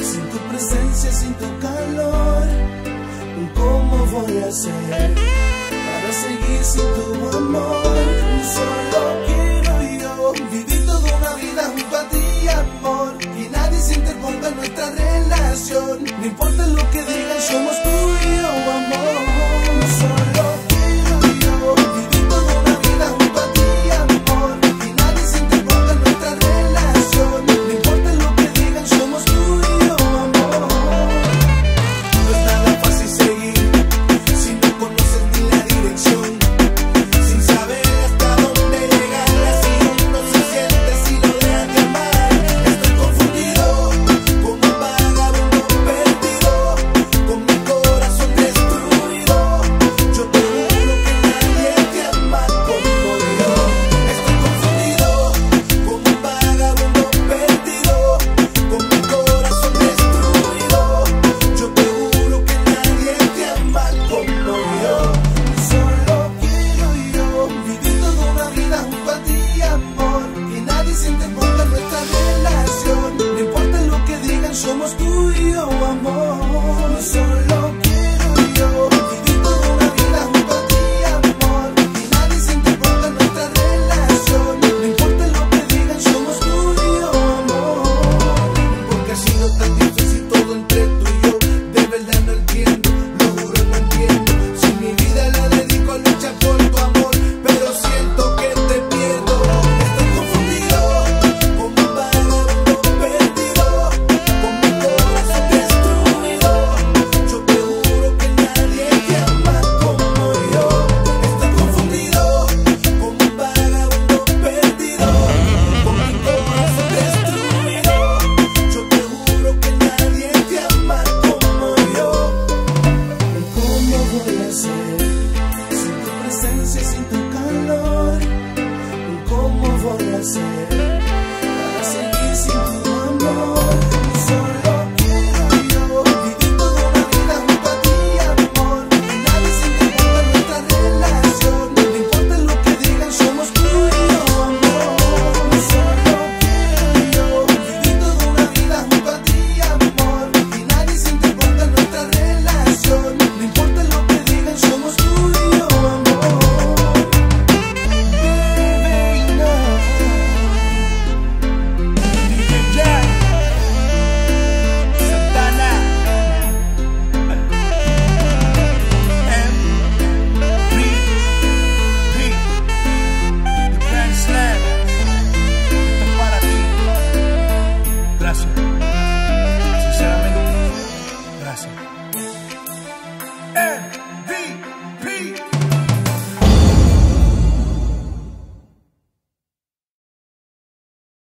Sin tu presencia, sin tu calor ¿Cómo voy a hacer Para seguir sin tu amor?